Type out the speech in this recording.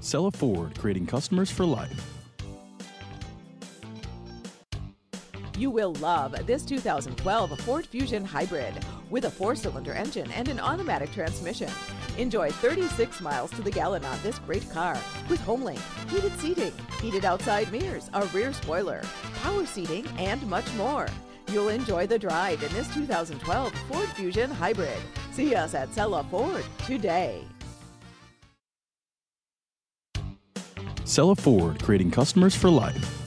Cella Ford, creating customers for life. You will love this 2012 Ford Fusion Hybrid with a four cylinder engine and an automatic transmission. Enjoy 36 miles to the gallon on this great car with HomeLink, heated seating, heated outside mirrors, a rear spoiler, power seating, and much more. You'll enjoy the drive in this 2012 Ford Fusion Hybrid. See us at Cella Ford today. Cella Ford, creating customers for life.